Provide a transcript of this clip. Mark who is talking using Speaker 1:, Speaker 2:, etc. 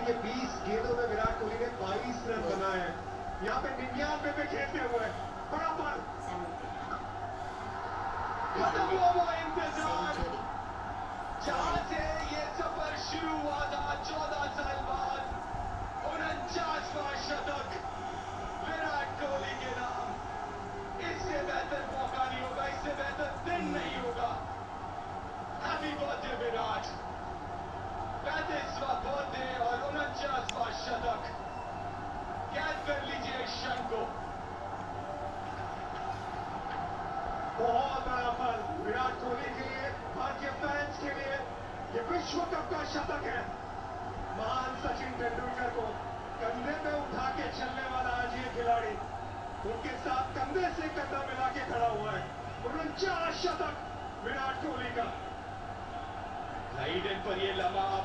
Speaker 1: पाएँगे कि 20 गेंदों में विराट कोहली ने 22 रन बनाए हैं। यहाँ पे निन्यानवे पे खेलते हुए बराबर।
Speaker 2: खत्म हुआ
Speaker 3: वो इंतज़ार। जहाँ से ये सफ़र शुरू हुआ था चौदह साल बाद। उनचासवा शतक। विराट कोहली के नाम। इससे बेहतर मौका नहीं होगा इससे बेहतर दिन नहीं होगा। Happy birthday Virat. पैंतीसवा
Speaker 1: बहुत बड़ा पल विराट कोहली के लिए, भारतीय फैंस के लिए, ये विश्व कप का शतक है। महान सचिन तेंदुलकर को कंधे पे उठा के चलने वाला आज ये खिलाड़ी, उनके साथ कंधे से कंधा मिला के खड़ा हुआ है। उनचास शतक विराट कोहली का।
Speaker 3: लाइडन पर ये लम्हा